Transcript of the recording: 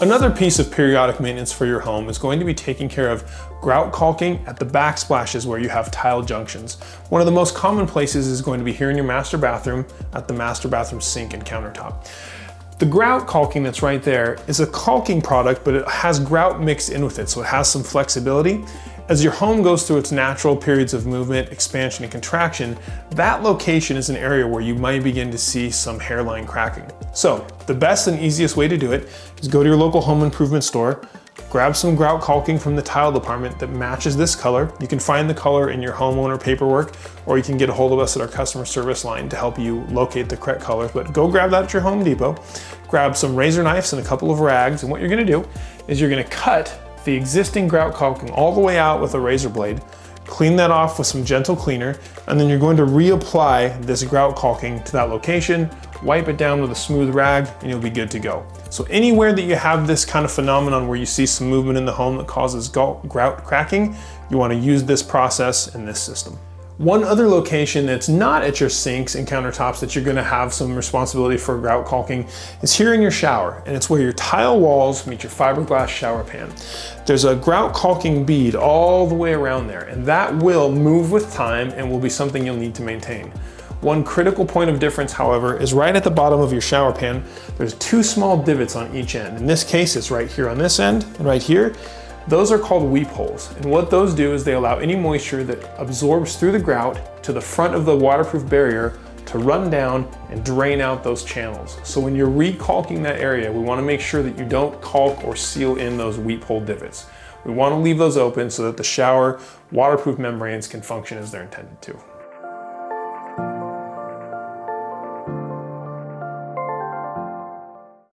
Another piece of periodic maintenance for your home is going to be taking care of grout caulking at the backsplashes where you have tile junctions. One of the most common places is going to be here in your master bathroom at the master bathroom sink and countertop. The grout caulking that's right there is a caulking product, but it has grout mixed in with it, so it has some flexibility. As your home goes through its natural periods of movement, expansion, and contraction, that location is an area where you might begin to see some hairline cracking. So the best and easiest way to do it is go to your local home improvement store, grab some grout caulking from the tile department that matches this color. You can find the color in your homeowner paperwork, or you can get a hold of us at our customer service line to help you locate the correct colors. But go grab that at your Home Depot, grab some razor knives and a couple of rags, and what you're gonna do is you're gonna cut the existing grout caulking all the way out with a razor blade, clean that off with some gentle cleaner, and then you're going to reapply this grout caulking to that location, wipe it down with a smooth rag, and you'll be good to go. So anywhere that you have this kind of phenomenon where you see some movement in the home that causes grout cracking, you wanna use this process in this system. One other location that's not at your sinks and countertops that you're gonna have some responsibility for grout caulking is here in your shower, and it's where your tile walls meet your fiberglass shower pan. There's a grout caulking bead all the way around there, and that will move with time and will be something you'll need to maintain. One critical point of difference, however, is right at the bottom of your shower pan, there's two small divots on each end. In this case, it's right here on this end and right here. Those are called weep holes. And what those do is they allow any moisture that absorbs through the grout to the front of the waterproof barrier to run down and drain out those channels. So when you're recalking that area, we wanna make sure that you don't caulk or seal in those weep hole divots. We wanna leave those open so that the shower waterproof membranes can function as they're intended to.